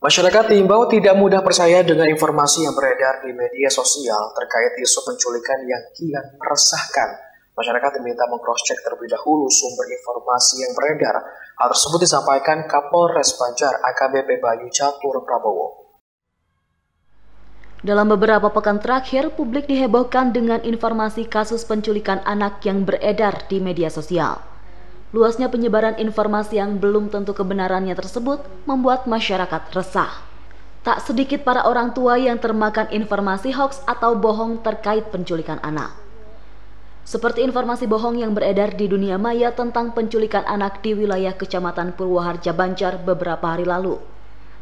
Masyarakat diimbau tidak mudah percaya dengan informasi yang beredar di media sosial terkait isu penculikan yang kian meresahkan. Masyarakat diminta mengcross-check terlebih dahulu sumber informasi yang beredar. Hal tersebut disampaikan Kapolres Banjar AKBP Bayu Catur Prabowo. Dalam beberapa pekan terakhir, publik dihebohkan dengan informasi kasus penculikan anak yang beredar di media sosial. Luasnya penyebaran informasi yang belum tentu kebenarannya tersebut membuat masyarakat resah. Tak sedikit para orang tua yang termakan informasi hoax atau bohong terkait penculikan anak. Seperti informasi bohong yang beredar di dunia maya tentang penculikan anak di wilayah Kecamatan Purwoharja Banjar beberapa hari lalu.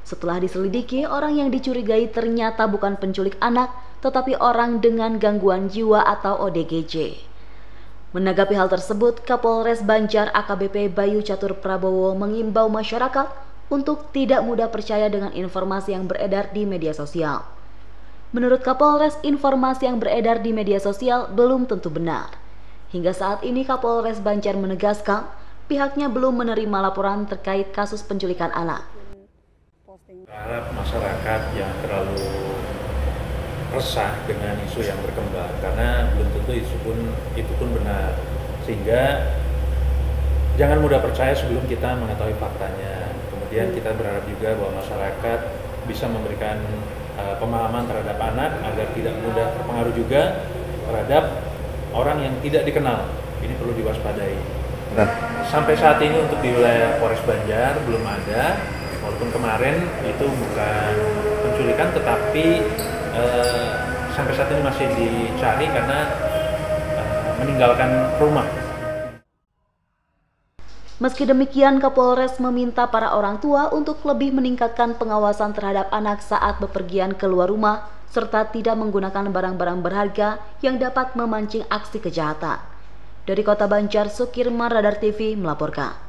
Setelah diselidiki, orang yang dicurigai ternyata bukan penculik anak, tetapi orang dengan gangguan jiwa atau ODGJ. Menanggapi hal tersebut, Kapolres Banjar AKBP Bayu Catur Prabowo mengimbau masyarakat untuk tidak mudah percaya dengan informasi yang beredar di media sosial. Menurut Kapolres, informasi yang beredar di media sosial belum tentu benar. Hingga saat ini Kapolres Banjar menegaskan pihaknya belum menerima laporan terkait kasus penculikan anak. Harap masyarakat yang terlalu resah dengan isu yang berkembang karena belum tentu isu pun itu pun benar. Sehingga jangan mudah percaya sebelum kita mengetahui faktanya. Kemudian kita berharap juga bahwa masyarakat bisa memberikan uh, pemahaman terhadap anak agar tidak mudah terpengaruh juga terhadap orang yang tidak dikenal. Ini perlu diwaspadai. Nah. sampai saat ini untuk di wilayah Polres Banjar belum ada walaupun kemarin itu bukan penculikan tetapi Eh, sampai saat ini masih dicari karena uh, meninggalkan rumah. Meski demikian, Kapolres meminta para orang tua untuk lebih meningkatkan pengawasan terhadap anak saat bepergian keluar rumah, serta tidak menggunakan barang-barang berharga yang dapat memancing aksi kejahatan. Dari Kota Banjar, Sukirman Radar TV melaporkan.